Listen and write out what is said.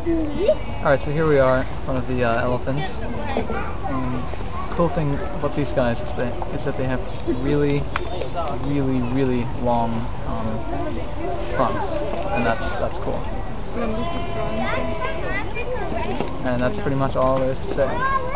Alright, so here we are one of the uh, elephants. And cool thing about these guys is that, is that they have really, really, really long um, fronts. And that's, that's cool. And that's pretty much all there is to say.